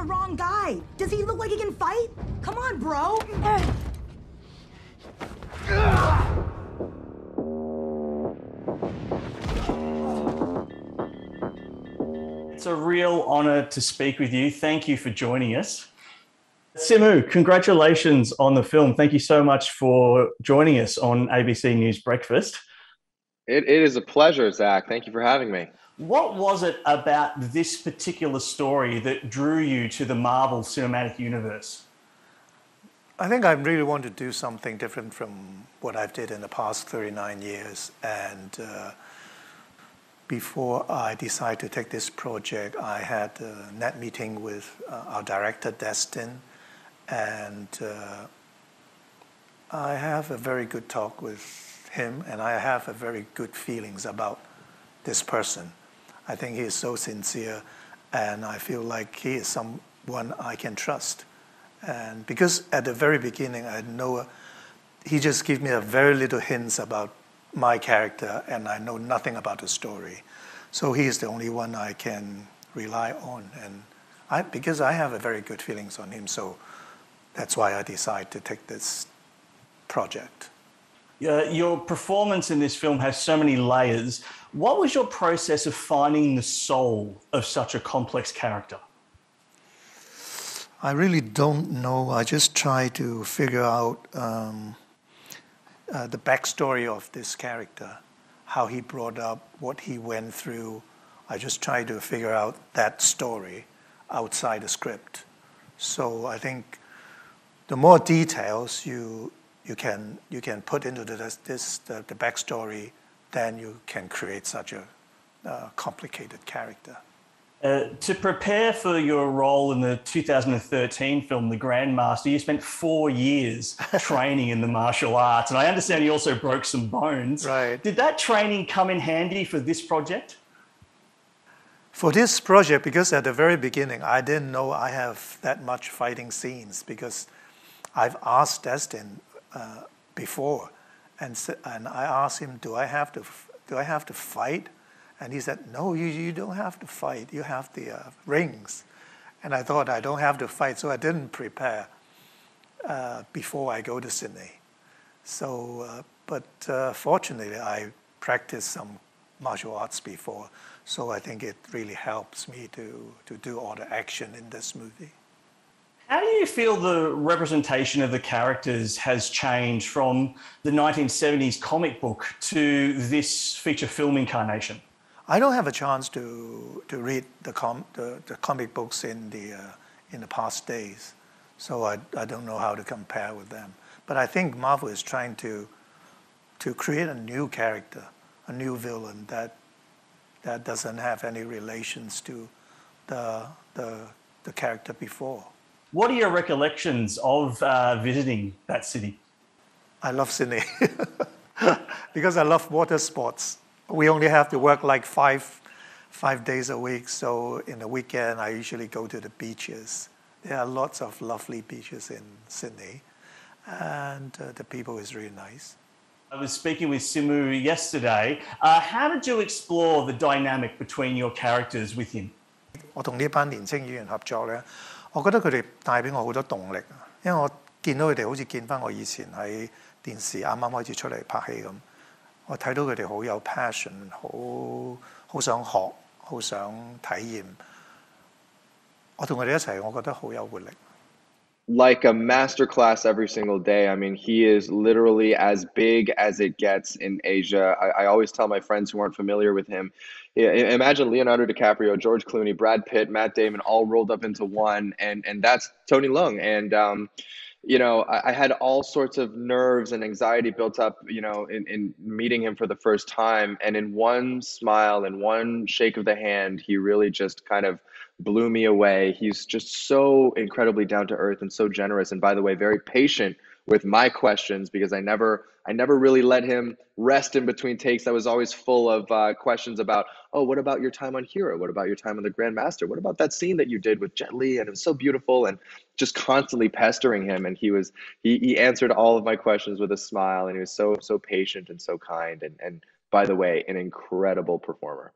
the wrong guy. Does he look like he can fight? Come on, bro. It's a real honor to speak with you. Thank you for joining us. Simu, congratulations on the film. Thank you so much for joining us on ABC News Breakfast. It, it is a pleasure, Zach. Thank you for having me. What was it about this particular story that drew you to the Marvel Cinematic Universe? I think I really want to do something different from what I've did in the past 39 years. And uh, before I decided to take this project, I had a net meeting with uh, our director, Destin, and uh, I have a very good talk with him, and I have a very good feelings about this person. I think he is so sincere, and I feel like he is someone I can trust. And because at the very beginning, I know he just gave me a very little hints about my character, and I know nothing about the story. So he is the only one I can rely on, and I, because I have a very good feelings on him, so that's why I decided to take this project. Uh, your performance in this film has so many layers. What was your process of finding the soul of such a complex character? I really don't know. I just try to figure out um, uh, the backstory of this character, how he brought up, what he went through. I just try to figure out that story outside the script. So I think the more details you you can you can put into this, this the, the backstory, then you can create such a uh, complicated character. Uh, to prepare for your role in the 2013 film The Grandmaster, you spent four years training in the martial arts, and I understand you also broke some bones. Right. Did that training come in handy for this project? For this project, because at the very beginning I didn't know I have that much fighting scenes because I've asked Destin uh, before, and and I asked him, "Do I have to do I have to fight?" And he said, "No, you you don't have to fight. You have the uh, rings." And I thought I don't have to fight, so I didn't prepare uh, before I go to Sydney. So, uh, but uh, fortunately, I practiced some martial arts before, so I think it really helps me to to do all the action in this movie. How do you feel the representation of the characters has changed from the 1970s comic book to this feature film incarnation? I don't have a chance to, to read the, com, the, the comic books in the, uh, in the past days, so I, I don't know how to compare with them. But I think Marvel is trying to, to create a new character, a new villain that, that doesn't have any relations to the, the, the character before. What are your recollections of uh, visiting that city? I love Sydney because I love water sports. We only have to work like five, five days a week. So in the weekend, I usually go to the beaches. There are lots of lovely beaches in Sydney, and uh, the people is really nice. I was speaking with Simu yesterday. Uh, how did you explore the dynamic between your characters with him? 我同呢班年青演员合作咧。 我覺得佢哋帶俾我好多動力，因為我見到佢哋好似見翻我以前喺電視啱啱開始出嚟拍戲咁，我睇到佢哋好有 passion，好好想學，好想體驗。我同佢哋一齊，我覺得好有活力。 like a master class every single day. I mean, he is literally as big as it gets in Asia. I, I always tell my friends who aren't familiar with him, imagine Leonardo DiCaprio, George Clooney, Brad Pitt, Matt Damon, all rolled up into one, and and that's Tony Leung. And um, you know, I, I, had all sorts of nerves and anxiety built up, you know, in, in meeting him for the first time. And in one smile and one shake of the hand, he really just kind of blew me away. He's just so incredibly down to earth and so generous. And by the way, very patient with my questions because I never I never really let him rest in between takes. I was always full of uh, questions about, oh, what about your time on Hero? What about your time on the Grandmaster? What about that scene that you did with Jet Li? And it was so beautiful, and just constantly pestering him. And he was he he answered all of my questions with a smile, and he was so so patient and so kind. And and by the way, an incredible performer.